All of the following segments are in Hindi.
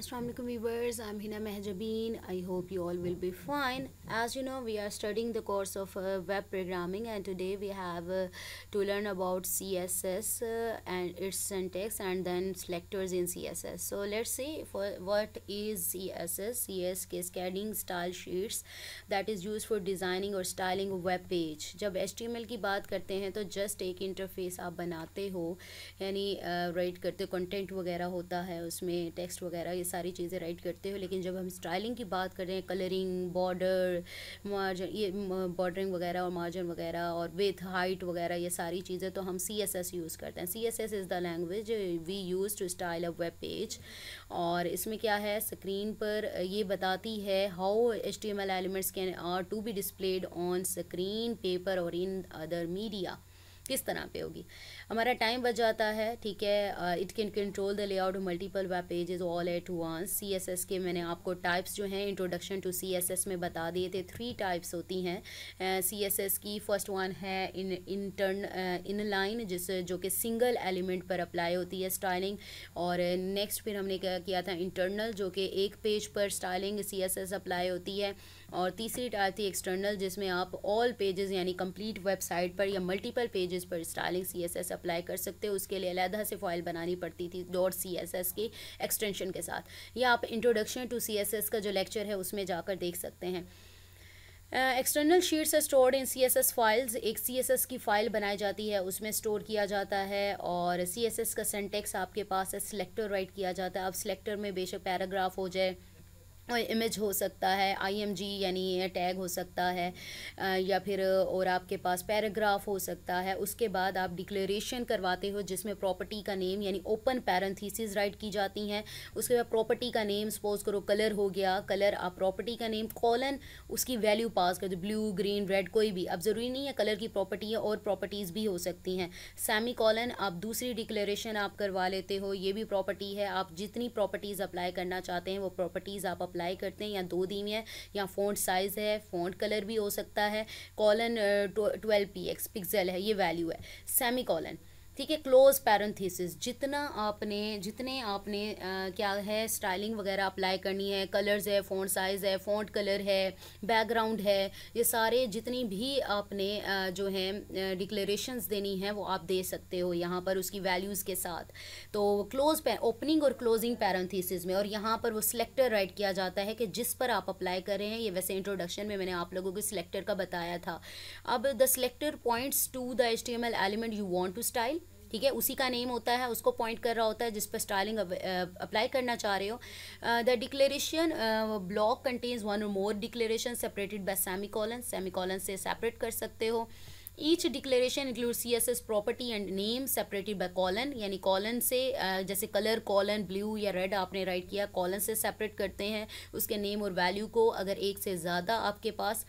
Aslam viewers I am Hina Mahjabeen I hope you all will be fine as you know we are studying the course of web programming and today we have to learn about C S S and its syntax and then selectors in C S S so let's see for what is C S S C S cascading style sheets that is use for designing और स्टाइलिंग वेब पेज जब एच टी एम एल की बात करते हैं तो जस्ट एक इंटरफेस आप बनाते हो, यानी राइट करते हो कंटेंट वगैरह होता है, उसमें टेक्स्ट वगैरह सारी चीज़ें राइट करते हो, लेकिन जब हम स्टाइलिंग की बात कर रहे हैं कलरिंग बॉर्डर मार्जिन ये बॉर्डरिंग वगैरह और मार्जिन वगैरह और विथ हाइट वगैरह, ये सारी चीज़ें तो हम सी एस एस यूज़ करते हैं। C S S is the language we use to style a web page और इसमें क्या है स्क्रीन पर ये बताती है how H T M L elements can are to be displayed on screen paper और इन अदर मीडिया किस तरह पे होगी। हमारा टाइम बच जाता है, ठीक है it can control the layout multiple web pages all at once CSS के मैंने आपको टाइप्स जो हैं इंट्रोडक्शन टू सीएसएस में बता दिए थे थ्री टाइप्स होती हैं। सीएसएस की फ़र्स्ट वन है इन इंटर्न इन लाइन जिस, जो कि सिंगल एलिमेंट पर अप्लाई होती है स्टाइलिंग और नेक्स्ट फिर हमने क्या किया था इंटरनल जो कि एक पेज पर styling C S S apply होती है। और तीसरी टाइप थी एक्सटर्नल जिसमें आप ऑल पेजेस यानी कंप्लीट वेबसाइट पर या मल्टीपल पेजेस पर styling C S S apply कर सकते हो। उसके लिए अलहदा से फ़ाइल बनानी पड़ती थी डॉट सी एस एस के एक्सटेंशन के साथ। या आप introduction to C S S का जो लेक्चर है, उसमें जाकर देख सकते हैं। External sheets stored in C S S files एक सी एस एस की फ़ाइल बनाई जाती है, उसमें स्टोर किया जाता है और सी एस एस का सेंटेक्स आपके पास है सिलेक्टर राइट किया जाता है। अब सिलेक्टर में बेशक पैराग्राफ हो जाए। इमेज हो सकता है आईएमजी यानी टैग हो सकता है या फिर और आपके पास पैराग्राफ हो सकता है, उसके बाद आप डिक्लेरेशन करवाते हो जिसमें प्रॉपर्टी का नेम यानी ओपन पैरेंथीसिस राइट की जाती हैं। उसके बाद प्रॉपर्टी का नेम सपोज़ करो कलर हो गया कलर आप प्रॉपर्टी का नेम कॉलन उसकी वैल्यू पास कर दो ब्लू ग्रीन रेड कोई भी। अब ज़रूरी नहीं है कलर की प्रॉपर्टी है और प्रॉपर्टीज़ भी हो सकती हैं। सेमी कॉलन आप दूसरी डिक्लेरेशन आप करवा लेते हो, ये भी प्रॉपर्टी है। आप जितनी प्रॉपर्टीज़ अप्लाई करना चाहते हैं, वो प्रॉपर्टीज़ आप अप्लाई अप्लाई करते हैं या दो दी है या फ़ॉन्ट साइज़ है फ़ॉन्ट कलर भी हो सकता है। Colon twelve P X pixel है, ये वैल्यू है। सेमी कॉलन ठीक है क्लोज पैरेंथेसिस जितना आपने जितने आपने आ, क्या है स्टाइलिंग वगैरह अप्लाई करनी है कलर्स है फ़ॉन्ट साइज़ है फ़ॉन्ट कलर है बैकग्राउंड है ये सारे जितनी भी आपने आ, जो है डिक्लेरेशंस देनी है वो आप दे सकते हो यहाँ पर उसकी वैल्यूज़ के साथ। तो क्लोज ओपनिंग और क्लोजिंग पैरेंथेसिस में और यहाँ पर वो सिलेक्टर राइट किया जाता है कि जिस पर आप अप्लाई कर रहे हैं ये वैसे इंट्रोडक्शन में मैंने आप लोगों को सिलेक्टर का बताया था। अब the selector points to the H element you want to style ठीक है? उसी का नेम होता है, उसको पॉइंट कर रहा होता है, जिस पर स्टाइलिंग अप्लाई करना चाह रहे हो। The declaration block contains one or more declaration separated by semicolon semicolon से सेपरेट कर सकते हो। Each declaration include C S S property and name separated by colon यानी कॉलन से जैसे कलर कॉलन ब्लू या रेड आपने राइट किया कॉलन से सेपरेट करते हैं, उसके नेम और वैल्यू को अगर एक से ज़्यादा आपके पास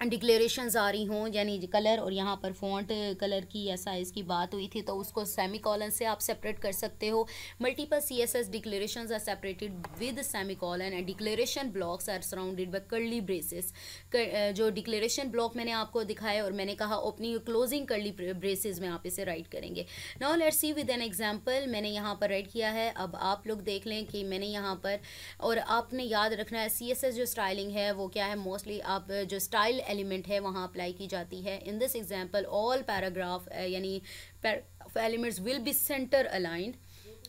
डिक्लेरेशंस आ रही हों, यानी कलर और यहाँ पर फॉन्ट कलर की या साइज़ की बात हुई थी तो उसको सेमी कॉलन से आप सेपरेट कर सकते हो। Multiple C S S declaration are separated with semicolon and declaration blocks are surrounded by curly braces जो डिक्लेरेशन ब्लॉक मैंने आपको दिखाया और मैंने कहा ओपनिंग क्लोजिंग कर्ली ब्रेसेस में आप इसे राइट करेंगे। Now let's see with an example मैंने यहाँ पर राइट किया है। अब आप लोग देख लें कि मैंने यहाँ पर, और आपने याद रखना है सी एस एस जो स्टाइलिंग है, वो क्या है? मोस्टली आप जो स्टाइल एलिमेंट है, वहाँ अप्लाई की जाती है। In this example all paragraph यानी elements will be centre aligned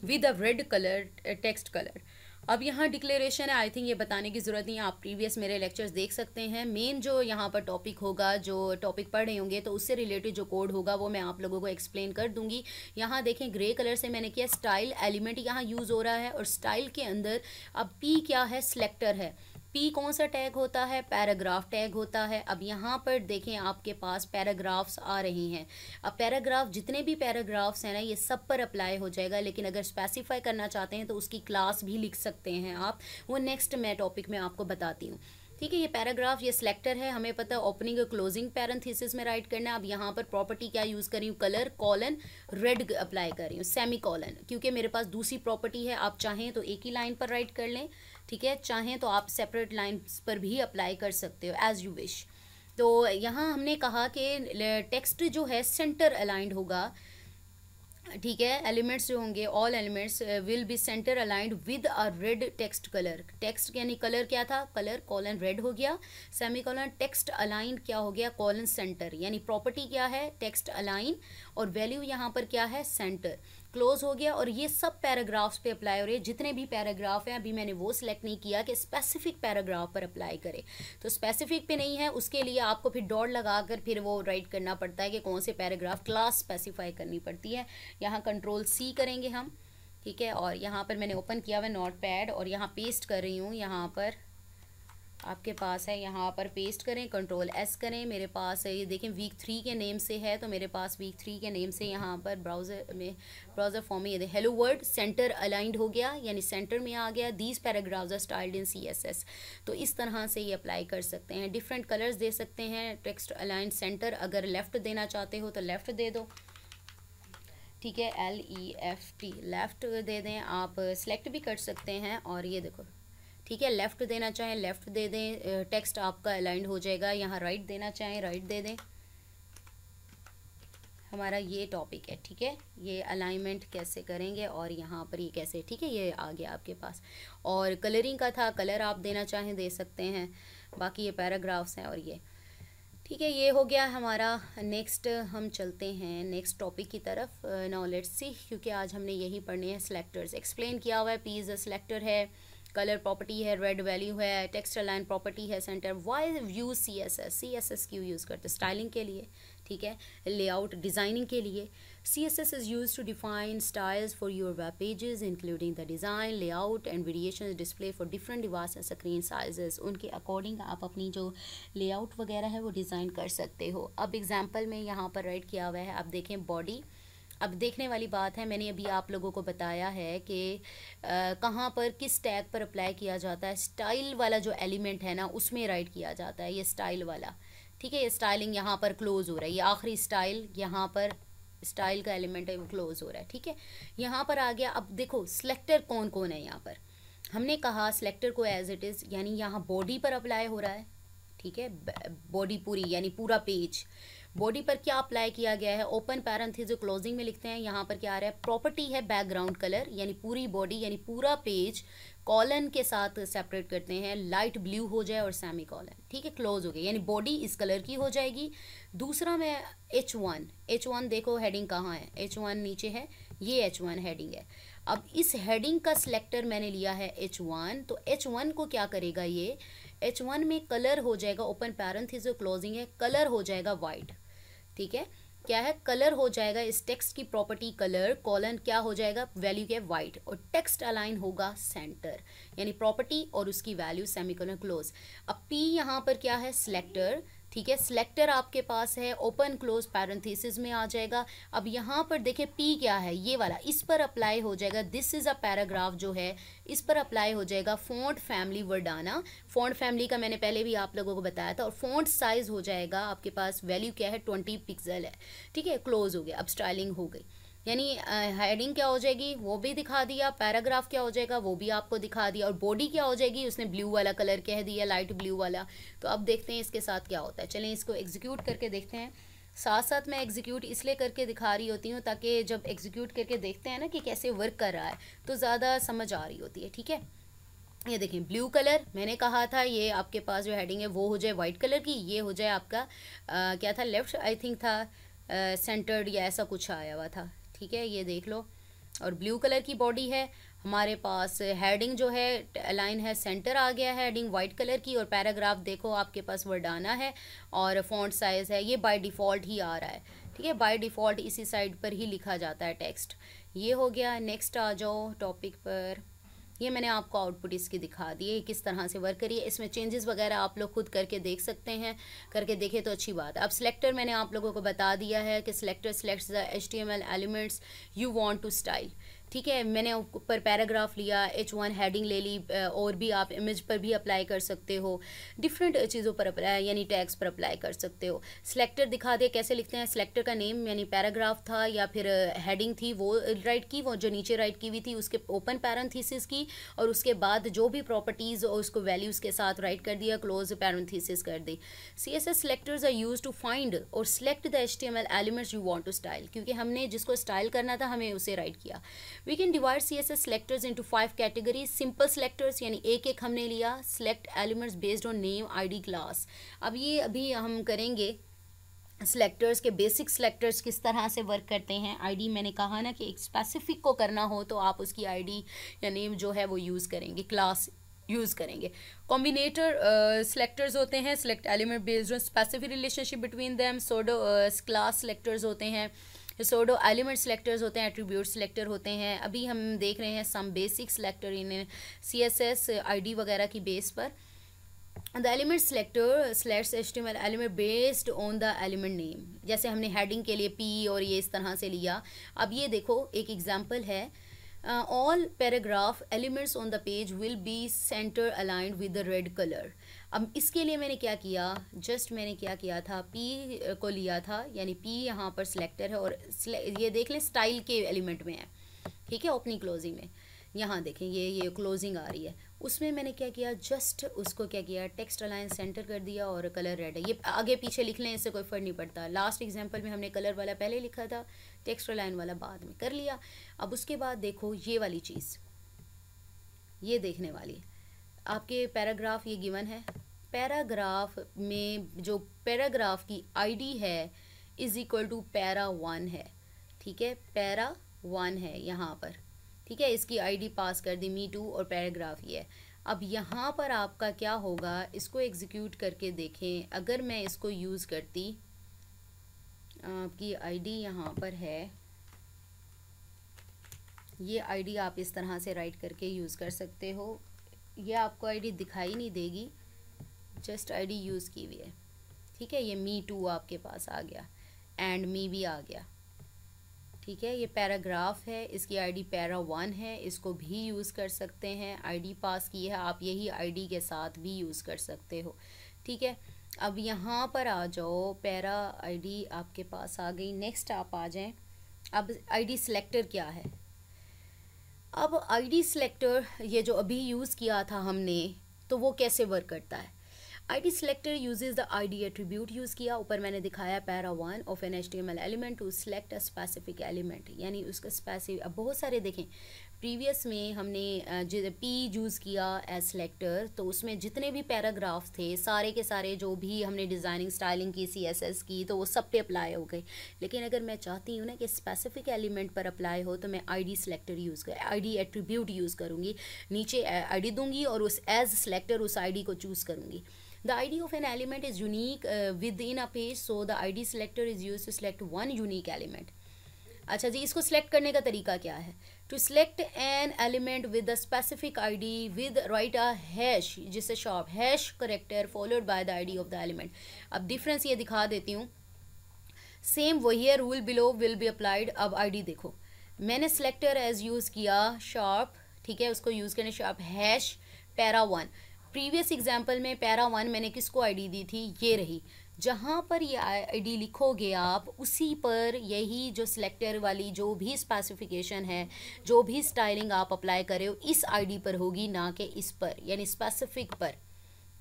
with a red colour text colour अब यहाँ डिक्लेरेशन है आई थिंक ये बताने की ज़रूरत नहीं है, आप प्रीवियस मेरे लेक्चर्स देख सकते हैं। मेन जो यहाँ पर टॉपिक होगा, जो टॉपिक पढ़ रहे होंगे तो उससे रिलेटेड जो कोड होगा, वो मैं आप लोगों को एक्सप्लेन कर दूँगी। यहाँ देखें ग्रे कलर से मैंने किया स्टाइल एलिमेंट यहाँ यूज़ हो रहा है, और स्टाइल के अंदर अब पी क्या है सिलेक्टर है। पी कौन सा टैग होता है? पैराग्राफ टैग होता है। अब यहाँ पर देखें, आपके पास पैराग्राफ्स आ रहे हैं। अब पैराग्राफ जितने भी पैराग्राफ्स हैं ना, ये सब पर अप्लाई हो जाएगा। लेकिन अगर स्पेसिफाई करना चाहते हैं तो उसकी क्लास भी लिख सकते हैं आप। वो नेक्स्ट मैं टॉपिक में आपको बताती हूँ। ठीक है, ये पैराग्राफ ये सिलेक्टर है। हमें पता है ओपनिंग और क्लोजिंग पैरेंथेसिस में राइट करना है। अब यहाँ पर प्रॉपर्टी क्या यूज़ कर रही हूँ? कलर कॉलन रेड अप्लाई कर रही हूँ। सेमी कॉलन क्योंकि मेरे पास दूसरी प्रॉपर्टी है, आप चाहें तो एक ही लाइन पर राइट कर लें। ठीक है? चाहें तो आप सेपरेट लाइन्स पर भी अप्लाई कर सकते हो एज़ यू विश तो यहाँ हमने कहा कि टेक्स्ट जो है सेंटर अलाइंड होगा। ठीक है? एलिमेंट्स जो होंगे all elements will be centre aligned with a red text colour text यानी कलर क्या था? कलर कॉलन रेड हो गया। सेमी कॉलन टेक्स्ट अलाइन क्या हो गया? कॉलन सेंटर यानी प्रॉपर्टी क्या है? टेक्स्ट अलाइन और वैल्यू यहाँ पर क्या है? सेंटर क्लोज हो गया और ये सब पैराग्राफ्स पे अप्लाई हो रहे हैं। जितने भी पैराग्राफ हैं, अभी मैंने वो सिलेक्ट नहीं किया कि स्पेसिफिक पैराग्राफ पर अप्लाई करें। तो स्पेसिफिक पे नहीं है, उसके लिए आपको फिर डॉट लगा कर फिर वो राइट करना पड़ता है कि कौन से पैराग्राफ क्लास स्पेसिफाई करनी पड़ती है। यहाँ कंट्रोल सी करेंगे हम, ठीक है? और यहाँ पर मैंने ओपन किया हुआ नोट पैड और यहाँ पेस्ट कर रही हूँ, यहाँ पर आपके पास है, यहाँ पर पेस्ट करें कंट्रोल एस करें, मेरे पास है, ये देखें वीक थ्री के नेम से है तो मेरे पास वीक थ्री के नेम से यहाँ पर ब्राउज़र में ब्राउज़र फॉर्म में ये हेलो वर्ड सेंटर अलाइंड हो गया, यानी सेंटर में आ गया these paragraphs are styled in C S S तो इस तरह से ये अप्लाई कर सकते हैं डिफरेंट कलर्स दे सकते हैं टेक्स्ट अलाइंड सेंटर अगर लेफ़्ट देना चाहते हो तो लेफ़्ट दे दो, ठीक है L E F T left दे दें, आप सेलेक्ट भी कर सकते हैं, और ये देखो ठीक है लेफ़्ट देना चाहें लेफ़्ट दे दें टेक्स्ट आपका अलाइंड हो जाएगा। यहाँ राइट देना चाहें राइट दे दें। हमारा ये टॉपिक है, ठीक है? ये अलाइनमेंट कैसे करेंगे और यहाँ पर ये कैसे, ठीक है? ये आ गया आपके पास। और कलरिंग का था कलर आप देना चाहें, दे सकते हैं। बाकी ये पैराग्राफ्स हैं और ये। ठीक है, ये हो गया हमारा नेक्स्ट हम चलते हैं नेक्स्ट टॉपिक की तरफ़। लेट्स सी क्योंकि आज हमने यही पढ़ने हैं सेलेक्टर्स एक्सप्लेन किया हुआ है पी इज़ अ सेलेक्टर है। कलर प्रॉपर्टी है रेड वैल्यू है टेक्स्ट लाइन प्रॉपर्टी है centre why use C S S C S S क्यों यूज़ करते? स्टाइलिंग के लिए, ठीक है? लेआउट डिज़ाइनिंग के लिए. C S S is use to define styles for your web pages including the design layout and variation display for different device and screen sizes उनके अकॉर्डिंग आप अपनी जो लेआउट वगैरह है, वो डिज़ाइन कर सकते हो. अब एग्ज़ाम्पल में यहाँ पर राइट किया हुआ है, आप देखें बॉडी अब देखने वाली बात है, मैंने अभी आप लोगों को बताया है कि कहाँ पर किस टैग पर अप्लाई किया जाता है स्टाइल वाला जो एलिमेंट है ना, उसमें राइट किया जाता है, ये स्टाइल वाला। ठीक है, ये स्टाइलिंग यहाँ पर क्लोज हो रहा है, ये आखिरी स्टाइल यहाँ पर स्टाइल का एलिमेंट है, वो क्लोज हो रहा है, ठीक है? यहाँ पर आ गया, अब देखो सिलेक्टर कौन कौन है यहाँ पर? हमने कहा सिलेक्टर को एज इट इज़ यानी यहाँ बॉडी पर अप्लाई हो रहा है, ठीक है? बॉडी पूरी, यानी पूरा पेज बॉडी पर क्या अप्लाई किया गया है? ओपन पैरेंथिस जो क्लोजिंग में लिखते हैं, यहाँ पर क्या आ रहा है? प्रॉपर्टी है बैकग्राउंड कलर यानी पूरी बॉडी यानी पूरा पेज कॉलन के साथ सेपरेट करते हैं। लाइट ब्लू हो जाए और सेमी कॉलन ठीक है? क्लोज हो गया। यानी बॉडी इस कलर की हो जाएगी। दूसरा मैं एच वन एच वन देखो हेडिंग कहाँ है? एच वन नीचे है, ये एच वन हेडिंग है। अब इस हेडिंग का सिलेक्टर मैंने लिया है एच वन तो एच वन को क्या करेगा ये? एच वन में कलर हो जाएगा ओपन पैरेंथिस जो क्लोजिंग है कलर हो जाएगा वाइट ठीक है? क्या है? कलर हो जाएगा इस टेक्स्ट की प्रॉपर्टी कलर कॉलन क्या हो जाएगा? वैल्यू क्या है? वाइट और टेक्स्ट अलाइन होगा सेंटर यानी प्रॉपर्टी और उसकी वैल्यू सेमिकोलन क्लोज अब पी यहाँ पर क्या है? सिलेक्टर ठीक है सिलेक्टर आपके पास है ओपन क्लोज पैरेंथेसिस में आ जाएगा। अब यहाँ पर देखिए पी क्या है? ये वाला, इस पर अप्लाई हो जाएगा। दिस इज़ अ पैराग्राफ जो है, इस पर अप्लाई हो जाएगा font family Verdana font family का मैंने पहले भी आप लोगों को बताया था, और फोंट साइज़ हो जाएगा, आपके पास वैल्यू क्या है? ट्वेंटी पिक्सल है। ठीक है क्लोज हो गया, अब स्टाइलिंग हो गई। यानी हेडिंग क्या हो जाएगी? वो भी दिखा दिया पैराग्राफ क्या हो जाएगा? वो भी आपको दिखा दिया और बॉडी क्या हो जाएगी? उसने ब्लू वाला कलर कह दिया लाइट ब्लू वाला। तो अब देखते हैं इसके साथ क्या होता है। चलें इसको एग्जीक्यूट करके देखते हैं। साथ साथ मैं एग्जीक्यूट इसलिए करके दिखा रही होती हूँ ताकि जब एग्जीक्यूट करके देखते हैं ना कि कैसे वर्क कर रहा है तो ज़्यादा समझ आ रही होती है ठीक है? ये देखें ब्लू कलर मैंने कहा था ये आपके पास जो हेडिंग है वो हो जाए वाइट कलर की ये हो जाए आपका आ, क्या था लेफ़्ट आई थिंक था सेंटर्ड या ऐसा कुछ आया हुआ था। ठीक है, ये देख लो। और ब्लू कलर की बॉडी है। हमारे पास हेडिंग जो है लाइन है सेंटर आ गया है हेडिंग वाइट कलर की और पैराग्राफ देखो, आपके पास वर्डाना है और फॉन्ट साइज़ है, ये बाय डिफ़ॉल्ट ही आ रहा है। ठीक है बाय डिफ़ॉल्ट इसी साइड पर ही लिखा जाता है टेक्स्ट ये हो गया नेक्स्ट आ जाओ टॉपिक पर। ये मैंने आपको आउटपुट इसकी दिखा दी है, किस तरह से वर्क करिए इसमें चेंजेस वगैरह आप लोग खुद करके देख सकते हैं। करके देखें तो अच्छी बात है। अब सिलेक्टर मैंने आप लोगों को बता दिया है कि selector selects the H elements you want to style ठीक है, मैंने ऊपर पैराग्राफ लिया एच वन हेडिंग ले ली और भी आप इमेज पर भी अप्लाई कर सकते हो। डिफरेंट चीज़ों पर अप्लाई यानी टैक्स पर अप्लाई कर सकते हो। सिलेक्टर दिखा दे, कैसे लिखते हैं? सिलेक्टर का नेम यानी पैराग्राफ था, या फिर हेडिंग थी, वो राइट की, वो जो नीचे राइट की हुई थी, उसके ओपन पैरेंथीसिस की, और उसके बाद जो भी प्रॉपर्टीज़ और उसको वैल्यूज़ के साथ राइट कर दिया क्लोज पैरेंथीसिस कर दी। C S S selectors are use to find और select the H T M L elements you want to style क्योंकि हमने जिसको स्टाइल करना था, हमें उसे राइट किया। We can divide C S S selectors into five categories simple selectors यानी एक एक हमने लिया। Select elements based on name I D class अब ये अभी हम करेंगे सेलेक्टर्स के बेसिक सेलेक्टर्स किस तरह से वर्क करते हैं। आईडी मैंने कहा ना कि एक स्पेसिफिक को करना हो तो आप उसकी आईडी या नेम जो है वो यूज़ करेंगे क्लास यूज़ करेंगे। कॉम्बिनेटर सेलेक्टर्स uh, होते हैं। Select element based on specific relationship between them pseudo class selectors होते हैं। सोडो एलिमेंट सेलेक्टर्स होते हैं एट्रीब्यूट सेलेक्टर होते हैं। अभी हम देख रहे हैं some basic selector in C S S I D वगैरह की बेस पर। The element selector M L element based on the element name जैसे हमने हेडिंग के लिए पी और ये इस तरह से लिया। अब ये देखो, एक एग्ज़ाम्पल है। All paragraph elements on the page will be centre aligned with the red colour अब इसके लिए मैंने क्या किया? जस्ट मैंने क्या किया था? पी को लिया था, यानी पी यहाँ पर सिलेक्टर है और ये देख लें स्टाइल के एलिमेंट में है। ठीक है? ओपनिंग क्लोजिंग में। यहाँ देखें, ये ये क्लोजिंग आ रही है। उसमें मैंने क्या किया? जस्ट उसको क्या किया? टेक्स्ट अलाइन सेंटर कर दिया और कलर रेड है। ये आगे पीछे लिख लें, इससे कोई फ़र्क नहीं पड़ता। लास्ट एग्जांपल में हमने कलर वाला पहले लिखा था। टेक्स्ट लाइन वाला बाद में कर लिया। अब उसके बाद देखो ये वाली चीज़। ये देखने वाली। आपके पैराग्राफ ये गिवन है। पैराग्राफ में जो पैराग्राफ की आईडी है is equal to para one है। ठीक है? पैरा वन है यहाँ पर। ठीक है? इसकी आईडी पास कर दी मी टू और पैराग्राफ ये है। अब यहाँ पर आपका क्या होगा? इसको एग्जीक्यूट करके देखें। अगर मैं इसको यूज़ करती आपकी आईडी यहाँ पर है। ये आईडी आप इस तरह से राइट करके यूज़ कर सकते हो। ये आपको आईडी दिखाई नहीं देगी। जस्ट आईडी यूज़ की हुई है। ठीक है? ये मी टू आपके पास आ गया। एंड मी भी आ गया। ठीक है? ये पैराग्राफ है। इसकी आईडी पैरा वन है। इसको भी यूज़ कर सकते हैं। आईडी पास की है। आप यही आईडी के साथ भी यूज़ कर सकते हो। ठीक है? अब यहाँ पर आ जाओ, पैरा आईडी आपके पास आ गई। नेक्स्ट आप आ जाएँ। अब आईडी सिलेक्टर क्या है? अब आईडी सिलेक्टर ये जो अभी यूज़ किया था हमने तो वो कैसे वर्क करता है? D selector uses the D attribute use किया। ऊपर मैंने दिखाया para one of an H element to select a specific element यानी उसका स्पेसिफिक अब बहुत सारे देखें। प्रीवियस में हमने पी यूज़ किया एज सेलेक्टर तो उसमें जितने भी पैराग्राफ थे सारे के सारे जो भी हमने डिज़ाइनिंग स्टाइलिंग की सी एस एस की तो वो सब पे अप्लाई हो गए। लेकिन अगर मैं चाहती हूँ ना कि स्पेसिफिक एलिमेंट पर अप्लाई हो तो मैं आई डी सेलेक्टर यूज़ कर आई डी एट्रीब्यूट यूज़ करूँगी। नीचे आई डी दूँगी और उस एज सेलेक्टर उस आई डी को चूज़ करूँगी। The ID of an element is unique uh, within a page, so the ID selector is used to select one unique element. अच्छा जी, इसको सिलेक्ट करने का तरीका क्या है? To select an element with a specific I D write right a hash जिससे sharp hash character followed by the I D of the element अब डिफरेंस ये दिखा देती हूँ। सेम वही है rule below will be applied अब आई डी देखो। मैंने सिलेक्टर एज यूज़ किया शॉप ठीक है, उसको यूज़ करने sharp hash para one previous example में पैरा वन मैंने किसको आईडी दी थी? ये रही। जहाँ पर ये आईडी लिखोगे आप, उसी पर यही जो सिलेक्टर वाली जो भी स्पेसिफिकेशन है, जो भी स्टाइलिंग आप अप्लाई करे हो, इस आईडी पर होगी, ना कि इस पर, यानी स्पेसिफिक पर।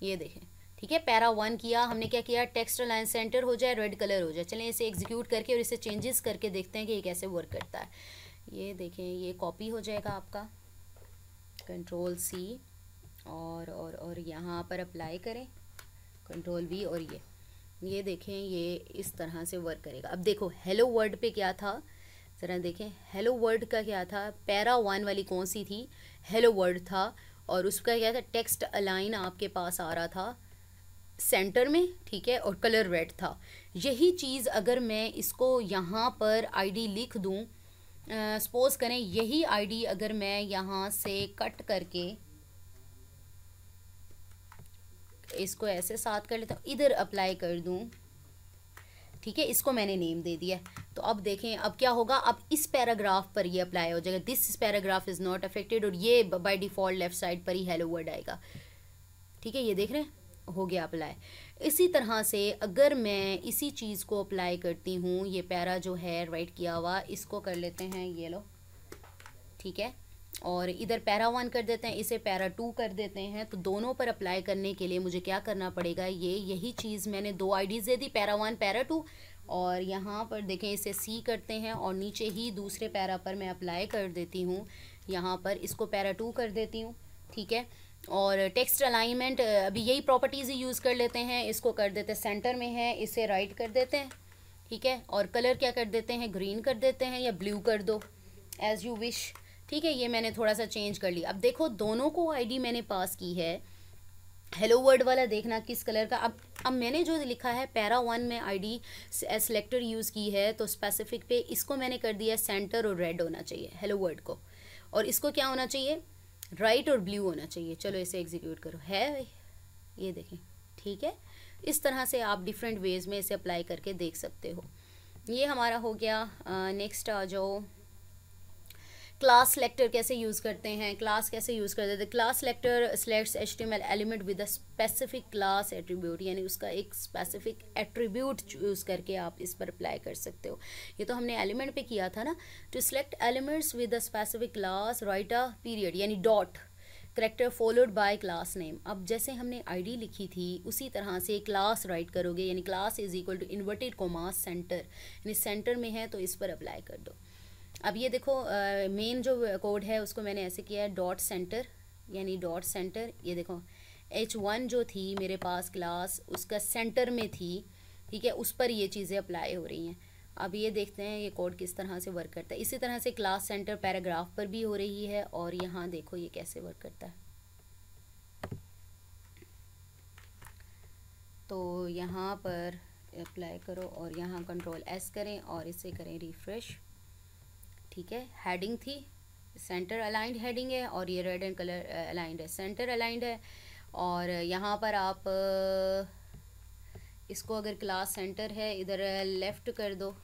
ये देखें, ठीक है? पैरा वन किया, हमने क्या किया? टेक्स्ट लाइन सेंटर हो जाए रेड कलर हो जाए। चलें इसे एग्जीक्यूट करके और इसे चेंजेस करके देखते हैं कि ये कैसे वर्क करता है। ये देखें, ये कॉपी हो जाएगा आपका। कंट्रोल सी और और और यहाँ पर अप्लाई करें। कंट्रोल वी और ये। ये देखें, ये इस तरह से वर्क करेगा। अब देखो हेलो वर्ड पे क्या था? ज़रा देखें हेलो वर्ड का क्या था? पैरा वन वाली कौन सी थी? हेलो वर्ड था, और उसका क्या था? टेक्स्ट अलाइन आपके पास आ रहा था सेंटर में, ठीक है, और कलर रेड था। यही चीज़ अगर मैं इसको यहाँ पर आईडी लिख दूँ सपोज़ करें, यही आईडी अगर मैं यहाँ से कट करके इसको ऐसे साथ कर लेता हूँ, इधर अप्लाई कर दूँ। ठीक है, इसको मैंने नेम दे दिया तो अब देखें, अब क्या होगा? अब इस पैराग्राफ पर ये अप्लाई हो जाएगा। This paragraph is not affected और ये बाय डिफ़ॉल्ट लेफ़्ट साइड पर ही हेलो वर्ड आएगा। ठीक है, ये देख रहे हैं? हो गया अप्लाई इसी तरह से अगर मैं इसी चीज़ को अप्लाई करती हूँ, ये पैरा जो है राइट किया हुआ, इसको कर लेते हैं, ये लो। ठीक है? और इधर पैरा वन कर देते हैं, इसे पैरा टू कर देते हैं। तो दोनों पर अप्लाई करने के लिए मुझे क्या करना पड़ेगा? ये, यही चीज़ मैंने दो आईडीज़ दे दी, पैरा वन, पैरा टू। और यहाँ पर देखें, इसे सी करते हैं और नीचे ही दूसरे पैरा पर मैं अप्लाई कर देती हूँ। यहाँ पर इसको पैरा टू कर देती हूँ, ठीक है? और टेक्स्ट अलाइनमेंट अभी यही प्रॉपर्टीज़ ही यूज़ कर लेते हैं। इसको कर देते सेंटर में है, इसे राइट कर देते हैं, ठीक है? और कलर क्या कर देते हैं? ग्रीन कर देते हैं या ब्लू कर दो एज़ यू विश ठीक है, ये मैंने थोड़ा सा चेंज कर लिया। अब देखो, दोनों को आईडी मैंने पास की है। हेलो वर्ड वाला देखना किस कलर का। अब अब मैंने जो लिखा है पैरा वन में आईडी सेलेक्टर यूज़ की है तो स्पेसिफिक पे इसको मैंने कर दिया सेंटर और रेड होना चाहिए हेलो वर्ड को। और इसको क्या होना चाहिए? राइट और ब्लू होना चाहिए। चलो इसे एग्जीक्यूट करो। है ये देखें। ठीक है? इस तरह से आप डिफरेंट वेज़ में इसे अप्लाई करके देख सकते हो। ये हमारा हो गया नेक्स्ट आ जाओ। क्लास सेलेक्टर कैसे यूज़ करते हैं क्लास कैसे यूज़ करते हैं? Class selector selects H T M L element with a specific class attribute यानी उसका एक स्पेसिफिक एट्रीब्यूट चूज़ करके आप इस पर अप्लाई कर सकते हो। ये तो हमने एलिमेंट पे किया था ना। To select elements with a specific class write a period यानी dot character followed by class name अब जैसे हमने आईडी लिखी थी, उसी तरह से क्लास राइट करोगे, यानी class is equal to inverted commas centre यानी सेंटर में है तो इस पर अप्लाई कर दो। अब ये देखो मेन जो कोड है, उसको मैंने ऐसे किया है डॉट सेंटर यानी डॉट सेंटर ये देखो एच वन जो थी मेरे पास क्लास उसका सेंटर में थी, ठीक है, उस पर ये चीज़ें अप्लाई हो रही हैं। अब ये देखते हैं, ये कोड किस तरह से वर्क करता है। इसी तरह से क्लास सेंटर पैराग्राफ पर भी हो रही है, और यहाँ देखो ये कैसे वर्क करता है। तो यहाँ पर अप्लाई करो, और यहाँ कंट्रोल एस करें, और इसे करें रिफ़्रेश ठीक है? हेडिंग थी सेंटर अलाइंड हेडिंग है और ये रेड एंड कलर अलाइंड है। सेंटर अलाइंड है और यहाँ पर आप इसको अगर क्लास सेंटर है, इधर लेफ़्ट कर दो।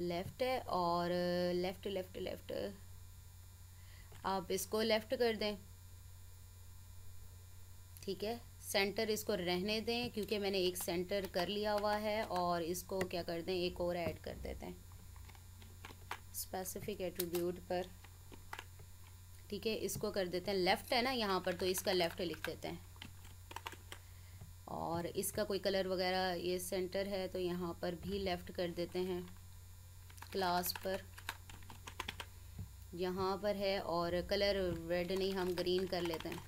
लेफ़्ट है और लेफ़्ट लेफ़्ट लेफ़्ट आप इसको लेफ़्ट कर दें। ठीक है? सेंटर इसको रहने दें, क्योंकि मैंने एक सेंटर कर लिया हुआ है और इसको क्या कर दें, एक और ऐड कर देते हैं। स्पेसिफिक एट्रीब्यूट पर। ठीक है, इसको कर देते हैं। लेफ़्ट है ना, यहाँ पर तो इसका लेफ़्ट लिख देते हैं। और इसका कोई कलर वगैरह, ये सेंटर है तो यहाँ पर भी लेफ़्ट कर देते हैं। क्लास पर। यहाँ पर है और कलर रेड नहीं, हम ग्रीन कर लेते हैं।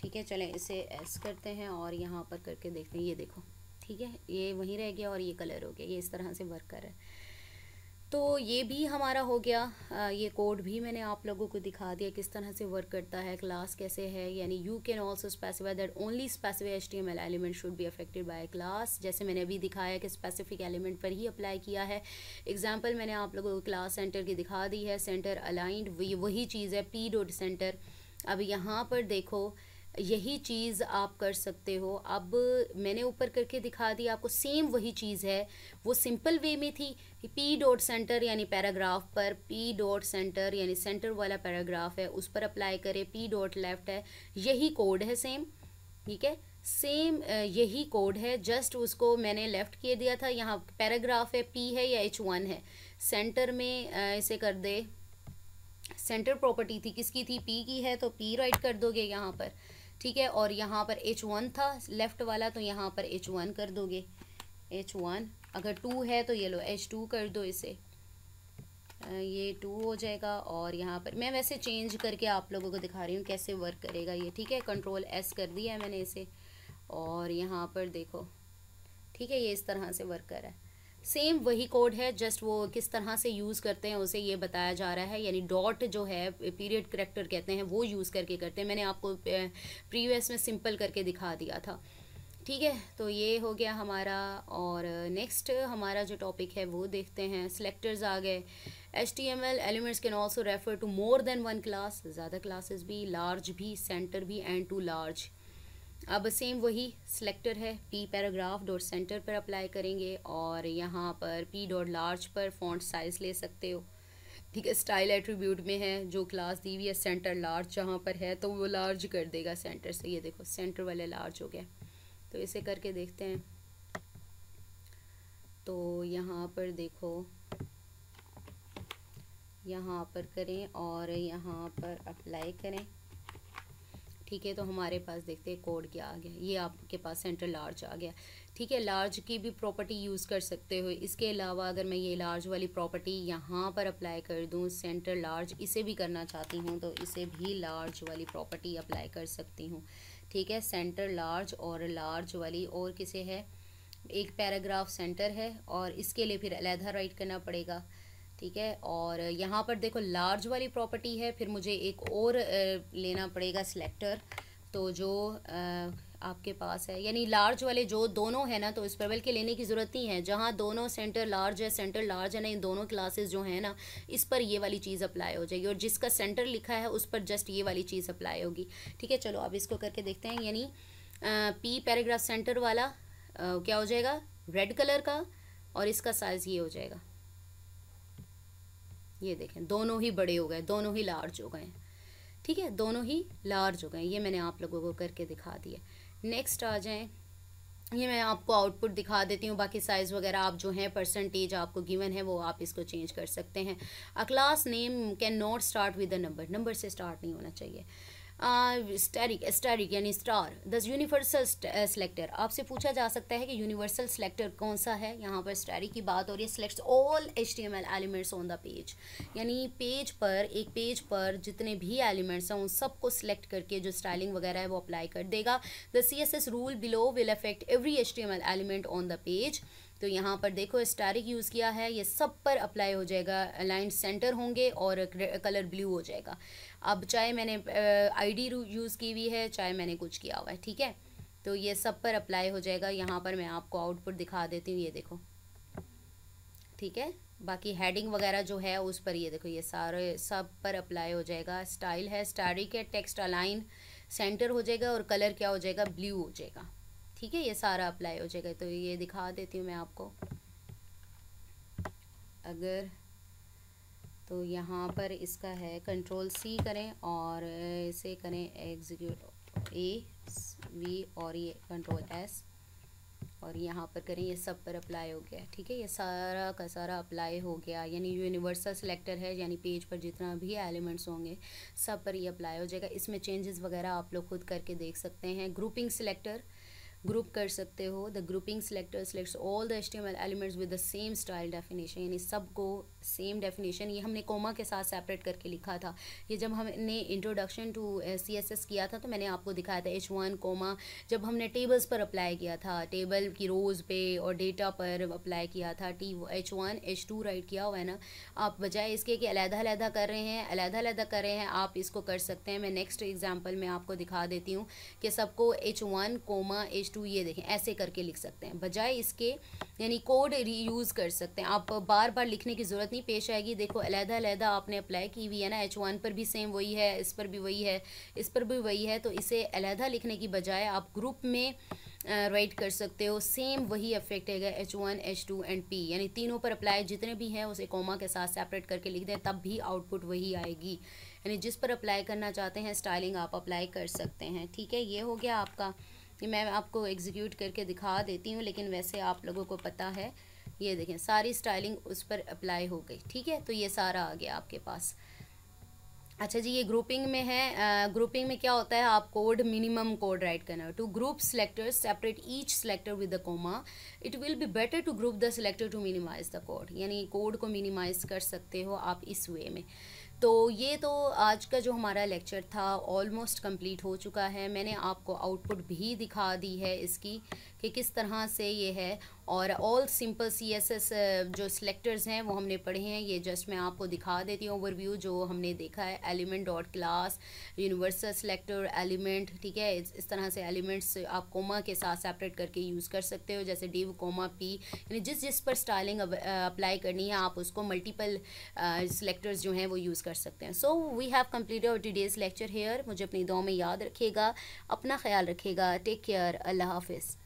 ठीक है चलें इसे एस करते हैं और यहाँ पर करके देखते हैं ये देखो ठीक है ये वहीं रह गया और ये कलर हो गया ये इस तरह से वर्क कर रहा है। तो ये भी हमारा हो गया आ, ये कोड भी मैंने आप लोगों को दिखा दिया किस तरह से वर्क करता है क्लास कैसे है यानी you can also specify that only specify H T M L element should be affected by class जैसे मैंने अभी दिखाया कि स्पेसिफिक एलिमेंट पर ही अप्लाई किया है। एग्ज़ाम्पल मैंने आप लोगों को क्लास सेंटर की दिखा दी है सेंटर अलाइंड वही चीज़ है पी डोट सेंटर अब यहाँ पर देखो यही चीज़ आप कर सकते हो। अब मैंने ऊपर करके दिखा दी, आपको सेम वही चीज़ है। वो सिंपल वे में थी पी डॉट सेंटर यानी पैराग्राफ पर पी डॉट सेंटर यानी सेंटर वाला पैराग्राफ है, उस पर अप्लाई करें पी डॉट लेफ़्ट है, यही कोड है सेम ठीक है? सेम यही कोड है जस्ट उसको मैंने लेफ़्ट किए दिया था, यहाँ पैराग्राफ है पी है या एच वन है। सेंटर में इसे कर दे। सेंटर प्रॉपर्टी थी, किसकी थी? पी की है तो पी राइट कर दोगे यहाँ पर। ठीक है, और यहाँ पर एच वन था लेफ़्ट वाला तो यहाँ पर एच वन कर दोगे। एच वन अगर टू है तो ये लो एच टू कर दो इसे। ये टू हो जाएगा, और यहाँ पर मैं वैसे चेंज करके आप लोगों को दिखा रही हूँ कैसे वर्क करेगा ये, ठीक है? कंट्रोल एस कर दिया है मैंने इसे, और यहाँ पर देखो, ठीक है, ये इस तरह से वर्क कर रहा है। सेम वही कोड है जस्ट वो किस तरह से यूज़ करते हैं, उसे ये बताया जा रहा है। यानी डॉट जो है पीरियड करेक्टर कहते हैं, वो यूज़ करके करते हैं। मैंने आपको प्रीवियस में सिंपल करके दिखा दिया था। ठीक है तो ये हो गया हमारा। और नेक्स्ट हमारा जो टॉपिक है, वो देखते हैं। सेलेक्टर्स आ गए। H T M L elements can also refer to more than one class ज़्यादा क्लासेस भी लार्ज भी सेंटर भी एंड टू लार्ज अब सेम वही सिलेक्टर है पी पैराग्राफ डॉट सेंटर पर अप्लाई करेंगे और यहाँ पर पी डॉट लार्ज पर फॉन्ट साइज़ ले सकते हो। ठीक है स्टाइल एट्रीब्यूट में है, जो क्लास दी हुई है सेंटर लार्ज जहाँ पर है तो वो लार्ज कर देगा सेंटर से। ये देखो सेंटर वाले लार्ज हो गया। तो इसे करके देखते हैं। तो यहाँ पर देखो, यहाँ पर करें और यहाँ पर अप्लाई करें। ठीक है तो हमारे पास देखते हैं कोड क्या आ गया, ये आपके पास सेंटर लार्ज आ गया। ठीक है लार्ज की भी प्रॉपर्टी यूज़ कर सकते हो। इसके अलावा अगर मैं ये लार्ज वाली प्रॉपर्टी यहाँ पर अप्लाई कर दूँ सेंटर लार्ज इसे भी करना चाहती हूँ तो इसे भी लार्ज वाली प्रॉपर्टी अप्लाई कर सकती हूँ। ठीक है सेंटर लार्ज और लार्ज वाली, और किसे है? एक पैराग्राफ सेंटर है, और इसके लिए फिर अलहदा राइट करना पड़ेगा। ठीक है? और यहाँ पर देखो लार्ज वाली प्रॉपर्टी है फिर मुझे एक और लेना पड़ेगा सिलेक्टर तो जो आपके पास है यानी लार्ज वाले जो दोनों है ना तो इस पर बल्कि लेने की ज़रूरत नहीं है। जहाँ दोनों सेंटर लार्ज है सेंटर लार्ज है ना इन दोनों क्लासेस जो है ना इस पर ये वाली चीज़ अप्लाई हो जाएगी। और जिसका सेंटर लिखा है उस पर जस्ट ये वाली चीज़ अप्लाई होगी। ठीक है? चलो अब इसको करके देखते हैं। यानी पी पैराग्राफ सेंटर वाला आ, क्या हो जाएगा? रेड कलर का और इसका साइज़ ये हो जाएगा। ये देखें, दोनों ही बड़े हो गए, दोनों ही लार्ज हो गए। ठीक है, दोनों ही लार्ज हो गए, ये मैंने आप लोगों को करके दिखा दिया नेक्स्ट आ जाएँ, ये मैं आपको आउटपुट दिखा देती हूँ, बाकी साइज़ वगैरह आप जो हैं परसेंटेज आपको गिवन है, वो आप इसको चेंज कर सकते हैं। A class name can not start with a number number से स्टार्ट नहीं होना चाहिए। स्टैरिक स्टैरिक यानी स्टार द यूनिवर्सल सेलेक्टर आपसे पूछा जा सकता है कि यूनिवर्सल सेलेक्टर कौन सा है? यहाँ पर स्टैरिक की बात हो रही है। Select all H T M L elements on the page यानी पेज पर, एक पेज पर जितने भी एलिमेंट्स हैं, उन सबको सिलेक्ट करके जो स्टाइलिंग वगैरह है, वो अप्लाई कर देगा। The C S S rule below will affect every H T M L element on the page तो यहाँ पर देखो स्टारिक यूज़ किया है, ये सब पर अप्लाई हो जाएगा अलाइंड सेंटर होंगे और कलर ब्लू हो जाएगा। अब चाहे मैंने आईडी यूज़ की हुई है, चाहे मैंने कुछ किया हुआ है, ठीक है? तो ये सब पर अप्लाई हो जाएगा। यहाँ पर मैं आपको आउटपुट दिखा देती हूँ, ये देखो। ठीक है? बाकी हेडिंग वगैरह जो है, उस पर ये देखो, ये सारे सब पर अप्लाई हो जाएगा। स्टाइल है स्टारिक है टेक्स्ट अलाइन सेंटर हो जाएगा और कलर क्या हो जाएगा? ब्लू हो जाएगा। ठीक है, ये सारा अप्लाई हो जाएगा तो ये दिखा देती हूँ मैं आपको। अगर तो यहाँ पर इसका है कंट्रोल सी करें और इसे करें एग्जीक्यूट ए वी और ये कंट्रोल एस और यहाँ पर करें, ये सब पर अप्लाई हो गया, ठीक है? ये सारा का सारा अप्लाई हो गया, यानी यूनिवर्सल सिलेक्टर है, यानी पेज पर जितना भी एलिमेंट्स होंगे, सब पर ये अप्लाई हो जाएगा। इसमें चेंजेस वगैरह आप लोग खुद करके देख सकते हैं। ग्रुपिंग सिलेक्टर ग्रुप कर सकते हो the grouping selector selects all the H elements with the same style definition यानी सबको सेम डेफिनेशन ये हमने कोमा के साथ सेपरेट करके लिखा था ये जब हमने introduction to C S S किया था तो मैंने आपको दिखाया था एच वन कोमा जब हमने टेबल्स पर अप्लाई किया था टेबल की रोज़ पे और डेटा पर अप्लाई किया था T H one H two write किया हुआ है ना आप बजाय इसके कि अलहदा कर रहे हैं अलहदा कर रहे हैं आप इसको कर सकते हैं मैं नेक्स्ट एग्ज़ाम्पल में आपको दिखा देती हूँ कि सबको H one comma H two ये देखें, ऐसे करके लिख सकते हैं। बजाय इसके, यानी कोड यूज़ कर सकते हैं। आप बार बार लिखने की ज़रूरत नहीं, पेश आएगी। देखो अलहदा अलहदा आपने अप्लाई की हुई है ना एच वन पर भी सेम वही है, इस पर भी वही है, इस पर भी वही है तो इसे अलहदा लिखने की बजाय आप ग्रुप में राइट कर सकते हो। सेम वही अफेक्ट है H one H two and P यानी तीनों पर अप्लाई जितने भी हैं, उसे कोमा के साथ सेपरेट करके लिख दें, तब भी आउटपुट वही आएगी। यानी जिस पर अप्लाई करना चाहते हैं स्टाइलिंग आप अप्लाई कर सकते हैं। ठीक है, ये हो गया आपका ये मैं आपको एग्जीक्यूट करके दिखा देती हूँ, लेकिन वैसे आप लोगों को पता है। ये देखें, सारी स्टाइलिंग उस पर अप्लाई हो गई, ठीक है? तो ये सारा आ गया आपके पास। अच्छा जी, ये ग्रुपिंग में है। ग्रुपिंग में क्या होता है? आप कोड मिनिमम कोड राइट करना। To group selectors separate each selector with the comma it will be better to group the selector to minimise the code यानी कोड को मिनिमाइज कर सकते हो आप इस वे में। तो ये तो आज का जो हमारा लेक्चर था ऑलमोस्ट कंप्लीट हो चुका है। मैंने आपको आउटपुट भी दिखा दी है इसकी। कि किस तरह से ये है और all simple C S S जो सिलेक्टर्स हैं वो हमने पढ़े हैं। ये जस्ट मैं आपको दिखा देती हूँ ओवरव्यू जो हमने देखा है। Element dot class universal selector element ठीक है? इस, इस तरह से एलिमेंट्स आप कोमा के साथ सेपरेट करके यूज़ कर सकते हो। जैसे डिव कोमा पी यानी जिस जिस पर स्टाइलिंग अप्लाई करनी है आप उसको मल्टीपल सिलेक्टर्स जो हैं वो यूज़ कर सकते हैं। So we have completed today's lecture here मुझे अपनी दो में याद रखिएगा। अपना ख्याल रखिएगा। टेक केयर अल्लाह हाफिज़।